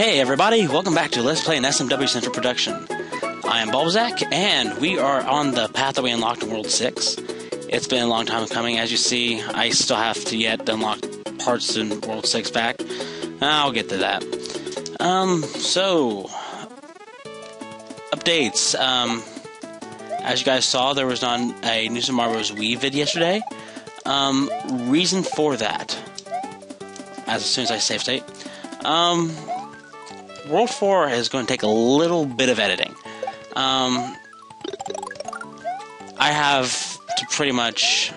Hey everybody, welcome back to Let's Play an SMW Central production. I am Bulbazak, and we are on the path that we unlocked in World 6. It's been a long time coming, as you see. I still have to yet unlock parts in World 6 back. I'll get to that. Um, so... Updates. Um, as you guys saw, there was not a New Super Mario Bros. Wii vid yesterday. Um, reason for that, as soon as I save state, um, World 4 is going to take a little bit of editing. Um, I have to pretty much...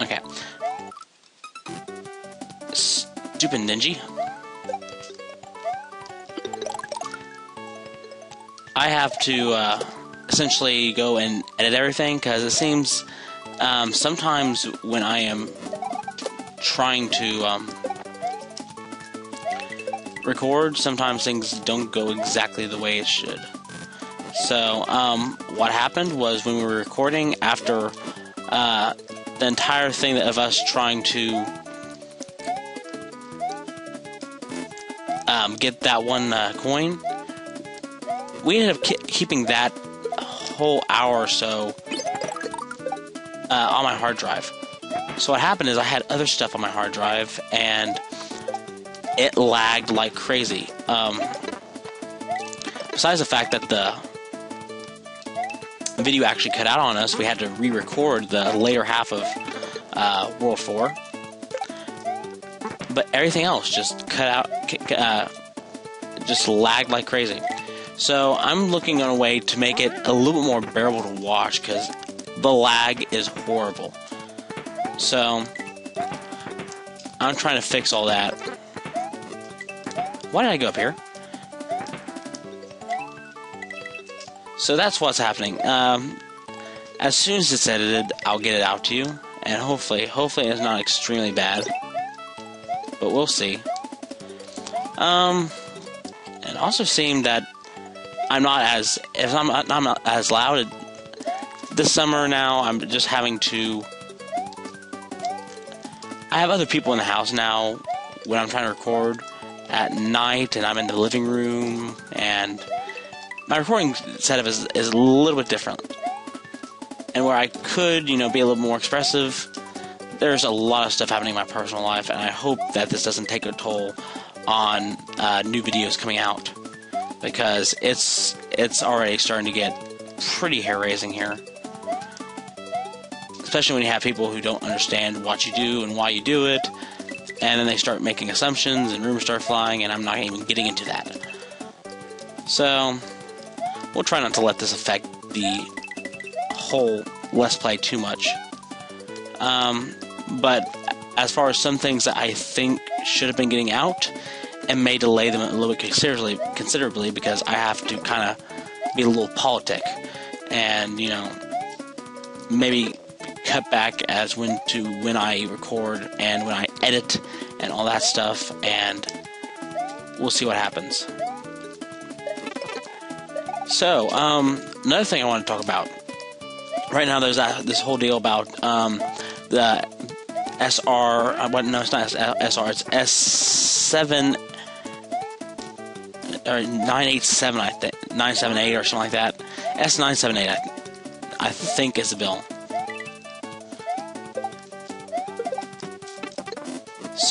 Okay. Stupid Ninja. I have to uh, essentially go and edit everything because it seems um, sometimes when I am trying to um, record, sometimes things don't go exactly the way it should. So, um, what happened was when we were recording, after uh, the entire thing of us trying to um, get that one uh, coin, we ended up ki- keeping that whole hour or so uh, on my hard drive. So what happened is I had other stuff on my hard drive, and it lagged like crazy. Um, besides the fact that the video actually cut out on us, we had to re-record the later half of uh, World 4. But everything else just cut out, uh, just lagged like crazy. So I'm looking on a way to make it a little bit more bearable to watch because the lag is horrible. So I'm trying to fix all that. Why did I go up here? So that's what's happening. Um, as soon as it's edited, I'll get it out to you, and hopefully, hopefully it's not extremely bad. But we'll see. Um, and also seeing that I'm not as if I'm not, I'm not as loud this summer now. I'm just having to. I have other people in the house now when I'm trying to record at night, and I'm in the living room, and my recording setup is, is a little bit different. And where I could, you know, be a little more expressive, there's a lot of stuff happening in my personal life, and I hope that this doesn't take a toll on uh, new videos coming out because it's it's already starting to get pretty hair raising here. Especially when you have people who don't understand what you do and why you do it, and then they start making assumptions and rumors start flying, and I'm not even getting into that. So, we'll try not to let this affect the whole Let's Play too much. Um, but as far as some things that I think should have been getting out, and may delay them a little bit considerably, considerably because I have to kind of be a little politic, and you know, maybe cut back as when to when I record and when I edit and all that stuff, and we'll see what happens. So, um, another thing I want to talk about. Right now, there's this whole deal about um, the SR. Uh, what? No, it's not SR. It's S7 or 987. I think 978 or something like that. S978. I, I think is the bill.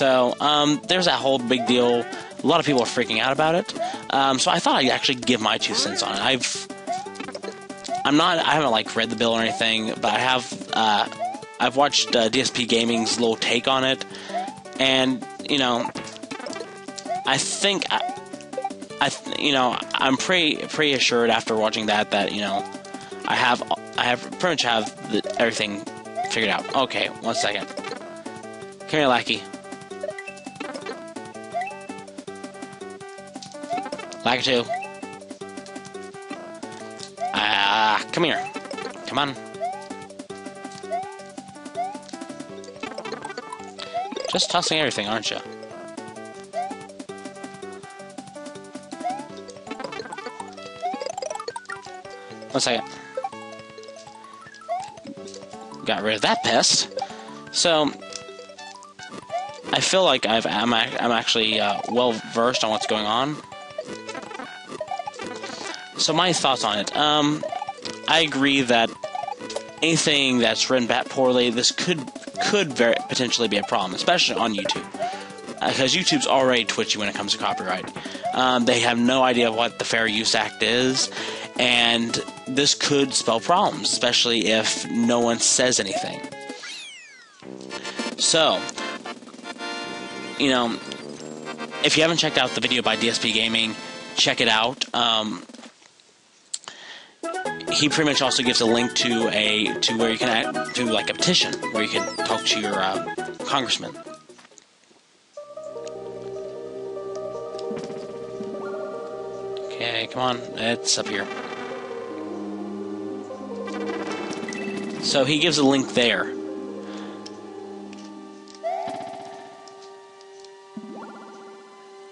So um, there's that whole big deal. A lot of people are freaking out about it. Um, so I thought I'd actually give my two cents on it. I've I'm not I haven't like read the bill or anything, but I have uh, I've watched uh, DSP Gaming's little take on it, and you know I think I, I you know I'm pretty pretty assured after watching that that you know I have I have pretty much have the, everything figured out. Okay, one second. Come here, Lackey. Lakitu. Ah, come here. Come on. Just tossing everything, aren't you? One second. Got rid of that pest. So, I feel like I've I'm, I'm actually uh, well versed on what's going on. So my thoughts on it. Um, I agree that anything that's written back poorly, this could could very potentially be a problem, especially on YouTube, because uh, YouTube's already twitchy when it comes to copyright. Um, they have no idea what the Fair Use Act is, and this could spell problems, especially if no one says anything. So, you know, if you haven't checked out the video by DSP Gaming, check it out. Um, he pretty much also gives a link to a to where you can act, to like a petition where you can talk to your uh, congressman. Okay, come on, it's up here. So he gives a link there.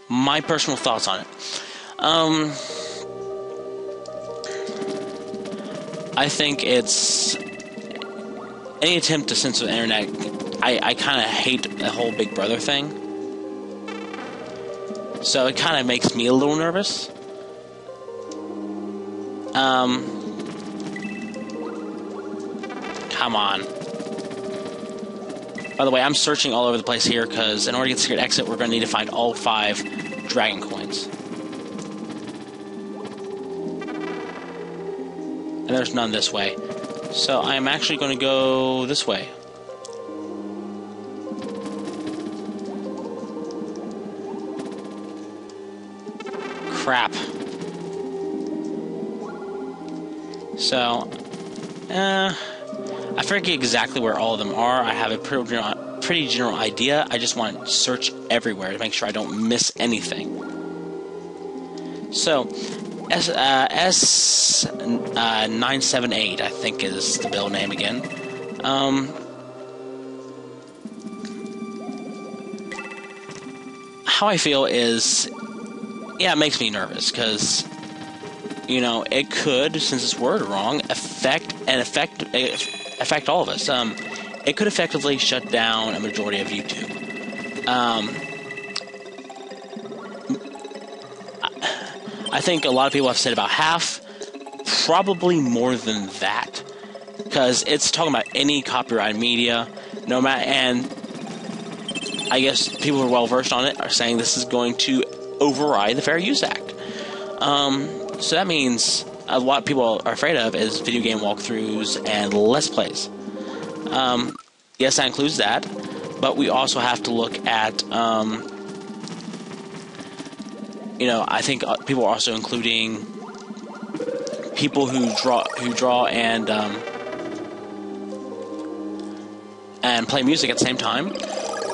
My personal thoughts on it. Um, I think it's any attempt to censor the internet. I, I kind of hate the whole Big Brother thing. So it kind of makes me a little nervous. Um, come on. By the way, I'm searching all over the place here because in order to get secret exit, we're going to need to find all five dragon coins. And there's none this way. So I'm actually going to go this way. Crap. So, uh, I forget exactly where all of them are. I have a pretty general, pretty general idea. I just want to search everywhere to make sure I don't miss anything. So, S uh, S uh, nine seven eight, I think is the bill name again. Um, how I feel is, yeah, it makes me nervous because you know it could, since it's worded wrong, affect and affect affect all of us. Um, it could effectively shut down a majority of YouTube. Um, I think a lot of people have said about half, probably more than that, because it's talking about any copyright media, no matter. And I guess people who are well versed on it are saying this is going to override the Fair Use Act. Um, so that means a lot of people are afraid of is video game walkthroughs and let's plays. Um, yes, that includes that, but we also have to look at um, you know, I think uh, people are also including people who draw who draw and um, and play music at the same time.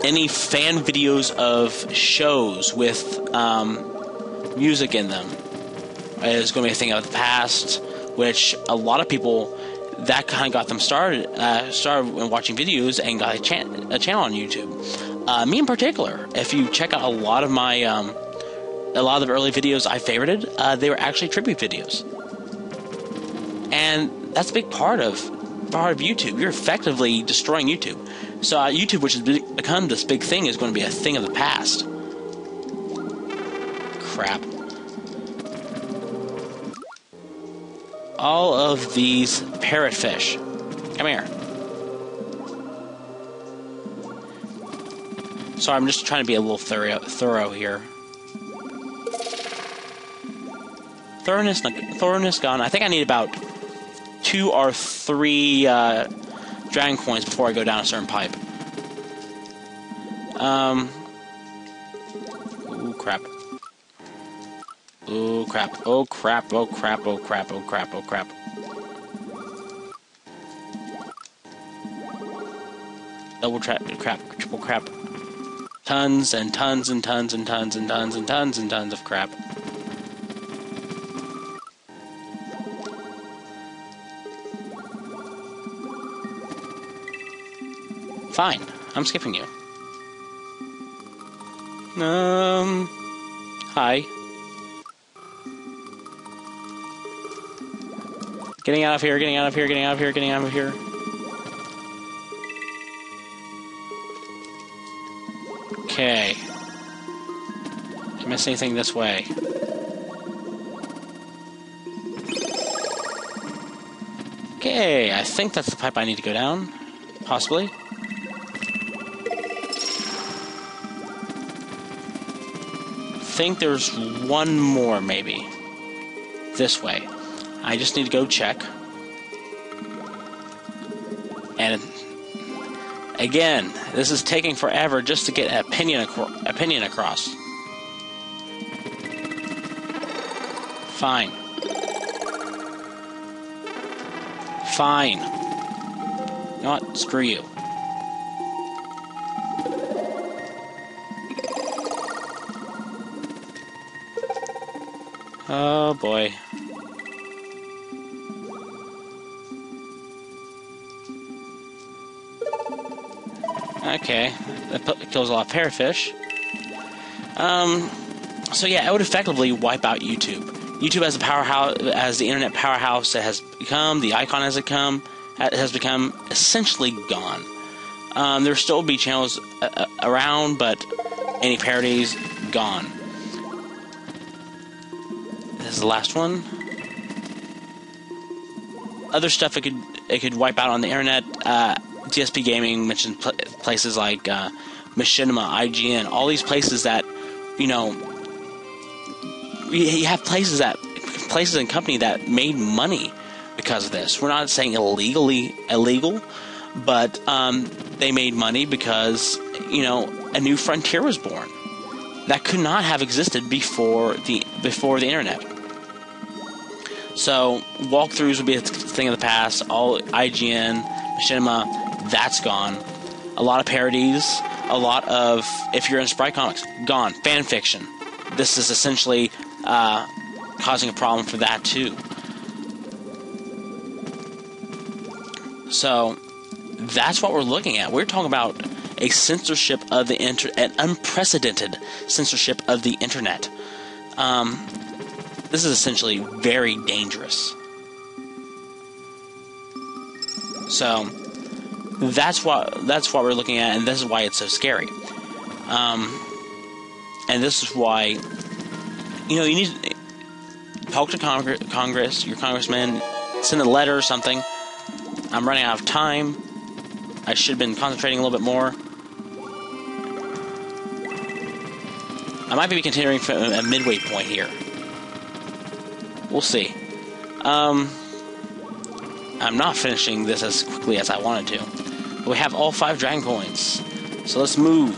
Any fan videos of shows with um, music in them is going to be a thing of the past, which a lot of people that kind of got them started uh, started watching videos and got a, chan- a channel on YouTube. Uh, me in particular, if you check out a lot of my um, a lot of the early videos I favorited, uh, they were actually tribute videos, and that's a big part of part of YouTube. You're effectively destroying YouTube. So uh, YouTube, which has become this big thing, is going to be a thing of the past. Crap. All of these parrotfish. Come here. Sorry, I'm just trying to be a little thorough, thorough here. Thoroughness, thoroughness gone. I think I need about two or three uh, dragon coins before I go down a certain pipe. Um. Ooh, crap. Oh crap. Oh crap. Oh crap. Oh crap. Oh crap. Oh crap. Double trap. Crap. Triple crap. Tons and tons and tons and tons and tons and tons and tons of crap. Fine. I'm skipping you. Um. Hi. Getting out of here, getting out of here, getting out of here, getting out of here. Okay. Did I miss anything this way? Okay, I think that's the pipe I need to go down. Possibly. Think there's one more, maybe. This way. I just need to go check. And again, this is taking forever just to get an opinion, opinion across. Fine. Fine. You know what? Screw you. Oh boy. Okay, that kills a lot of parrotfish. Um, so yeah, it would effectively wipe out YouTube. YouTube as a powerhouse, as the internet powerhouse it has become, the icon has become, has become essentially gone. Um, there still be channels uh, uh, around, but any parodies gone. The last one. Other stuff it could it could wipe out on the internet. Uh, DSP Gaming mentioned pl- places like uh, Machinima, IGN, all these places that you know you have places that places and company that made money because of this. We're not saying illegally illegal, but um, they made money because you know a new frontier was born that could not have existed before the before the internet. So walkthroughs would be a thing of the past. All IGN, Machinima, that's gone. A lot of parodies, a lot of if you're in Sprite Comics, gone. Fan fiction. This is essentially uh, causing a problem for that too. So that's what we're looking at. We're talking about a censorship of the internet, an unprecedented censorship of the internet. Um, this is essentially very dangerous. So that's what that's what we're looking at, and this is why it's so scary. Um, and this is why you know you need to talk to Congre- Congress, your congressman, send a letter or something. I'm running out of time. I should have been concentrating a little bit more. I might be continuing from a midway point here. We'll see. Um, I'm not finishing this as quickly as I wanted to. But we have all five Dragon Coins. So let's move.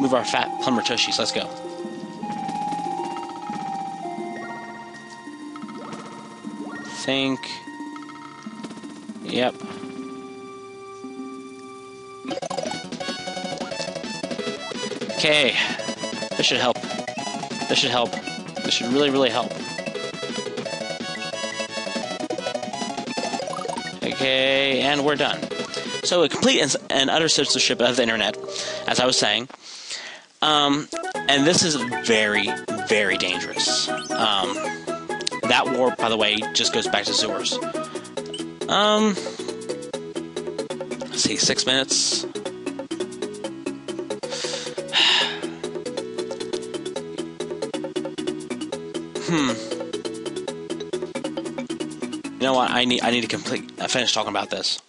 Move our fat plumber tushies. Let's go. Think. Yep. Okay. This should help. This should help. This should really, really help. Okay, and we're done. So a complete and utter censorship of the internet, as I was saying. Um, and this is very, very dangerous. Um, that war, by the way, just goes back to sewers. Um, let's see, six minutes. I need I need to complete uh, finish talking about this.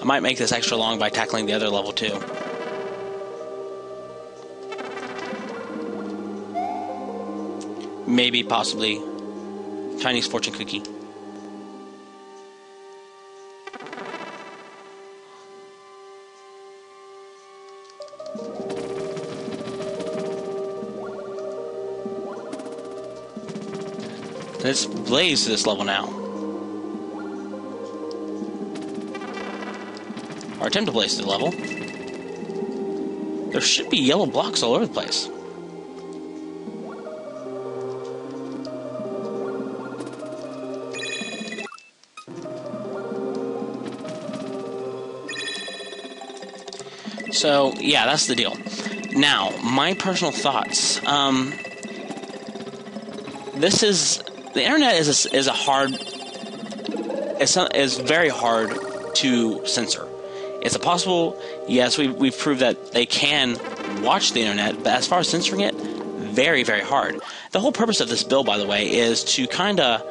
I might make this extra long by tackling the other level too. Maybe, possibly, Chinese fortune cookie. Let's blaze to this level now. Or attempt to blaze to the level. There should be yellow blocks all over the place. So, yeah, that's the deal. Now, my personal thoughts. Um, this is the internet is a, is a hard is is very hard to censor. Is it possible? Yes, we, we've proved that they can watch the internet, but as far as censoring it, very, very hard. The whole purpose of this bill, by the way, is to kind of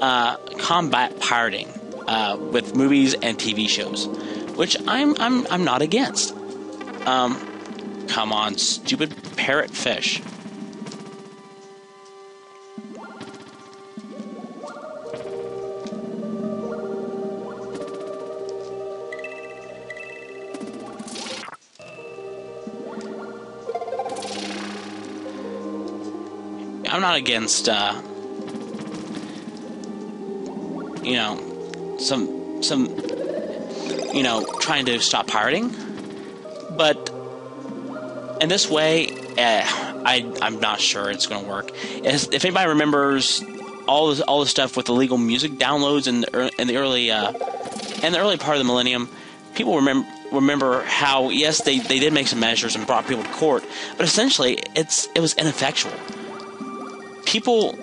uh, combat pirating uh, with movies and TV shows, which I'm I'm I'm not against. Um, come on, stupid parrot fish. Not against, uh, you know, some some, you know, trying to stop pirating, but in this way, eh, I I'm not sure it's going to work. If, if anybody remembers all this all the stuff with illegal music downloads in the, in the early uh, in the early part of the millennium, people remember remember how yes they, they did make some measures and brought people to court, but essentially it's it was ineffectual. People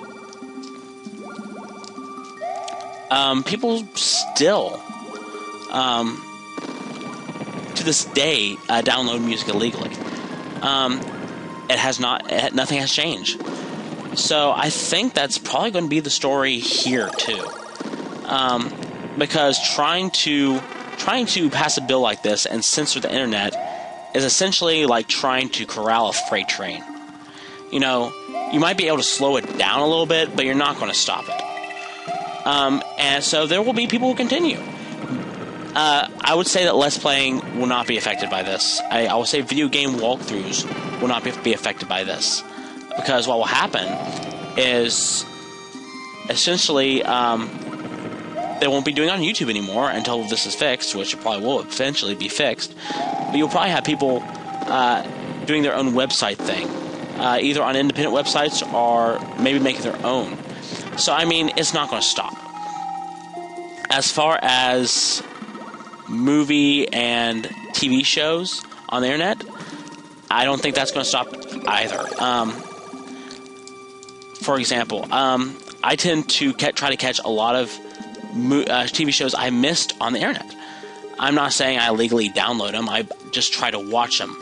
um, people still um, to this day uh, download music illegally. Um, it has not it, nothing has changed. So I think that's probably going to be the story here too, um, because trying to trying to pass a bill like this and censor the internet is essentially like trying to corral a freight train. You know, you might be able to slow it down a little bit, but you're not going to stop it. Um, and so there will be people who continue. Uh, I would say that Let's Playing will not be affected by this. I, I will say video game walkthroughs will not be, be affected by this. Because what will happen is essentially um, they won't be doing on YouTube anymore until this is fixed, which it probably will eventually be fixed. But you'll probably have people uh, doing their own website thing, uh, either on independent websites or maybe making their own. So, I mean, it's not going to stop. As far as movie and TV shows on the internet, I don't think that's going to stop either. Um, for example, um, I tend to try to catch a lot of uh, TV shows I missed on the internet. I'm not saying I legally download them, I just try to watch them.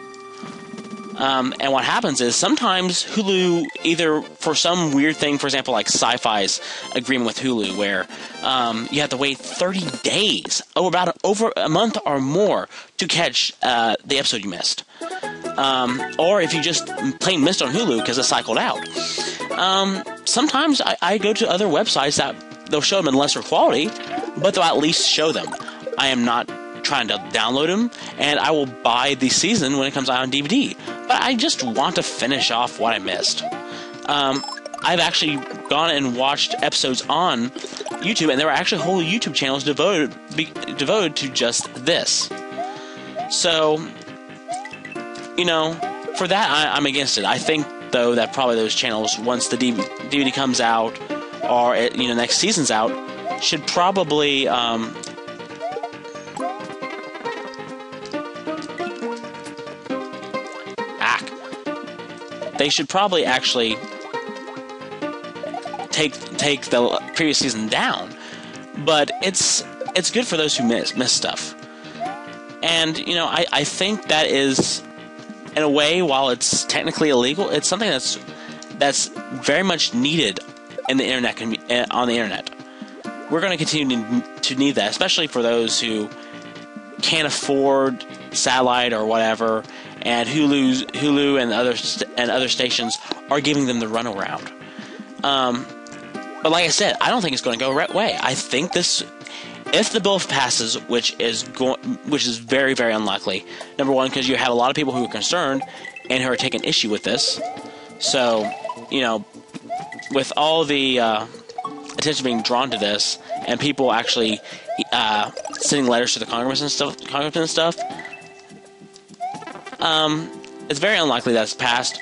Um, and what happens is sometimes Hulu, either for some weird thing, for example, like Sci-Fi's agreement with Hulu, where um, you have to wait 30 days, oh, about over a month or more, to catch uh, the episode you missed. Um, or if you just plain missed on Hulu because it cycled out. Um, sometimes I, I go to other websites that they'll show them in lesser quality, but they'll at least show them. I am not trying to download them, and I will buy the season when it comes out on DVD. But I just want to finish off what I missed. Um, I've actually gone and watched episodes on YouTube, and there are actually whole YouTube channels devoted be, devoted to just this. So, you know, for that I, I'm against it. I think though that probably those channels, once the DVD comes out or you know next season's out, should probably um, They should probably actually take take the previous season down, but it's it's good for those who miss miss stuff. And you know, I, I think that is in a way, while it's technically illegal, it's something that's that's very much needed in the internet eh, on the internet. We're going to continue to need that, especially for those who can't afford satellite or whatever, and Hulu's, Hulu and other st- and other stations are giving them the runaround. Um, but like I said, I don't think it's going to go right way. I think this, if the bill passes, which is which is very very unlikely. Number one, because you have a lot of people who are concerned and who are taking issue with this. So, you know, with all the uh, attention being drawn to this, and people actually uh, sending letters to the Congress and stuff, Congressman and stuff, um, it's very unlikely that it's passed.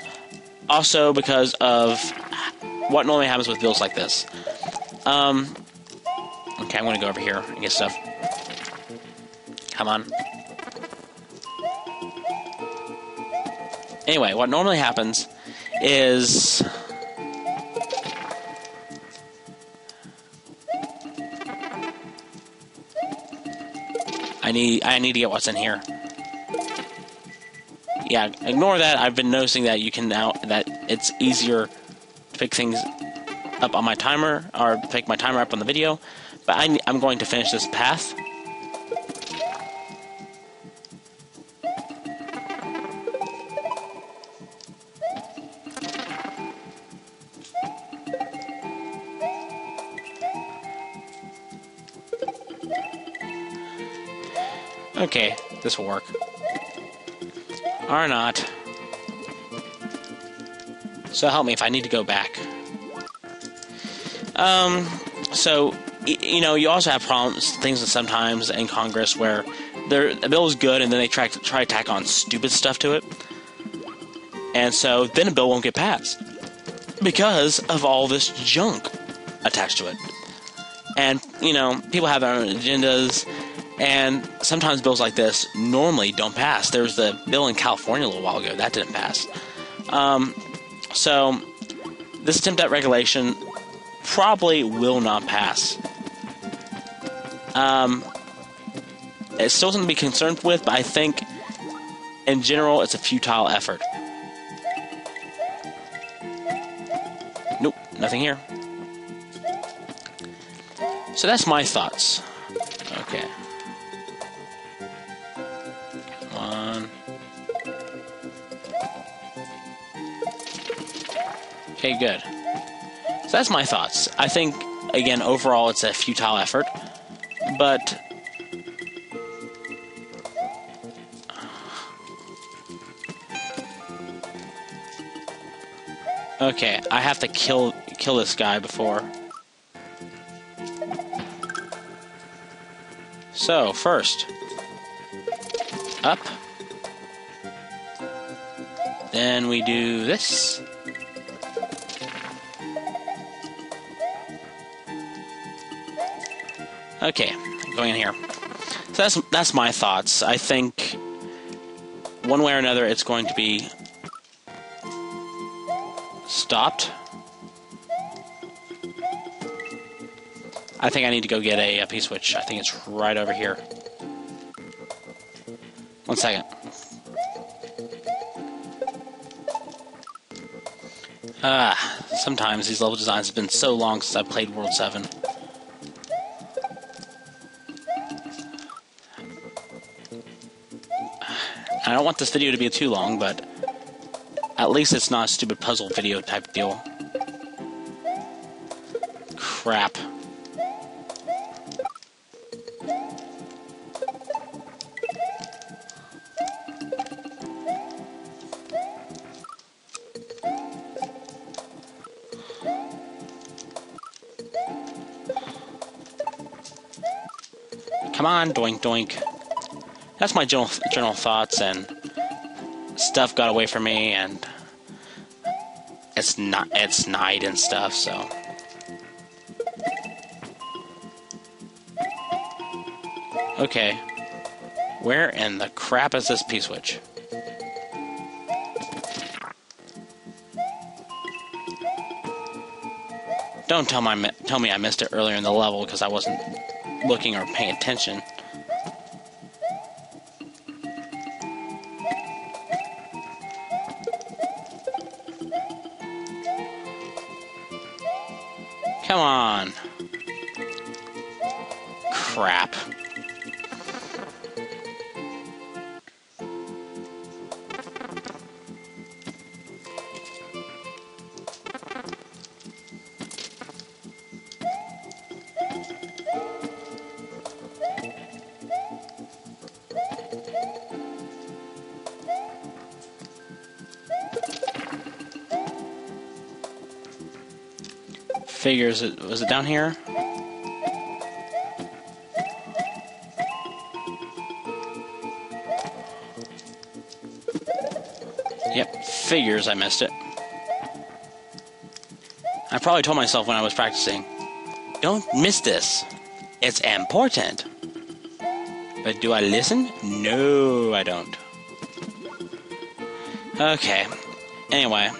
Also, because of what normally happens with bills like this. Um, okay, I'm going to go over here and get stuff. Come on. Anyway, what normally happens is I need I need to get what's in here. Yeah, ignore that. I've been noticing that you can now that it's easier to pick things up on my timer or pick my timer up on the video. But I, I'm going to finish this path. Okay, this will work. Or not. So help me if I need to go back. Um, so, you know, you also have problems, things that sometimes in Congress where their bill is good and then they try, try to tack on stupid stuff to it. And so then a bill won't get passed because of all this junk attached to it. And, you know, people have their own agendas and sometimes bills like this normally don't pass. There was the bill in California a little while ago that didn't pass. Um, so this attempt at regulation probably will not pass. Um, it's still something to be concerned with, but I think in general it's a futile effort. Nope, nothing here. So that's my thoughts. Okay, good. So that's my thoughts. I think, again, overall it's a futile effort, but. Okay, I have to kill kill this guy before. So, first, up. Then we do this. Okay, going in here. So that's that's my thoughts. I think one way or another, it's going to be stopped. I think I need to go get a, a P-switch. I think it's right over here. One second. Ah, sometimes these level designs have been so long since I played World 7. I don't want this video to be too long, but at least it's not a stupid puzzle video type deal. Crap. Come on, doink doink that's my general general thoughts and stuff got away from me and it's not it's night and stuff so. Okay. Where in the crap is this P-switch don't tell my tell me I missed it earlier in the level because I wasn't looking or paying attention figures. It was it down here? Yep, figures I missed it. I probably told myself when I was practicing, don't miss this. It's important. But do I listen? No, I don't. Okay. Anyway,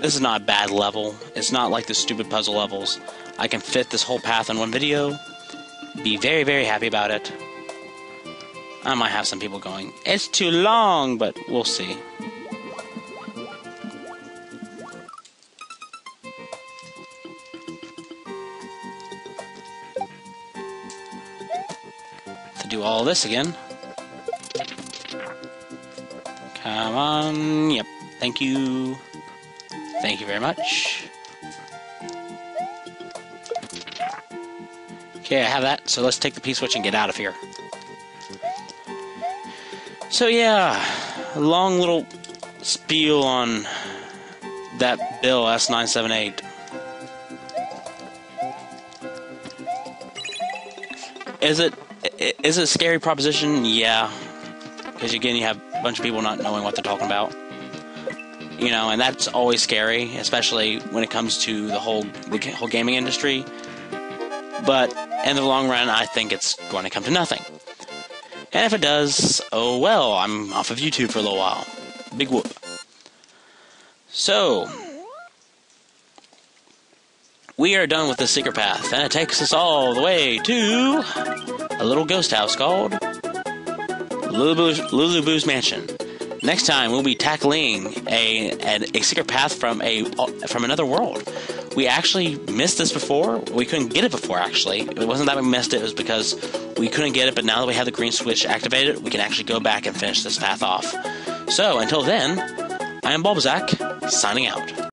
this is not a bad level. It's not like the stupid puzzle levels. I can fit this whole path in one video. Be very, very happy about it. I might have some people going, it's too long, but we'll see. To do all this again. Come on, yep, thank you. Thank you very much. Okay, I have that, so let's take the P-switch and get out of here. So yeah, a long little spiel on that bill S978. Is it is it a scary proposition? Yeah, because again, you have a bunch of people not knowing what they're talking about. You know, and that's always scary, especially when it comes to the whole the whole gaming industry. But in the long run, I think it's going to come to nothing. And if it does, oh well, I'm off of YouTube for a little while. Big whoop. So, we are done with the secret path, and it takes us all the way to a little ghost house called Lulubu's Mansion. Next time, we'll be tackling a, a, a secret path from a from another world we actually missed this before. We couldn't get it before, actually. It wasn't that we missed it, it was because we couldn't get it, but now that we have the green switch activated, we can actually go back and finish this path off. So, until then, I am Bulbazak, signing out.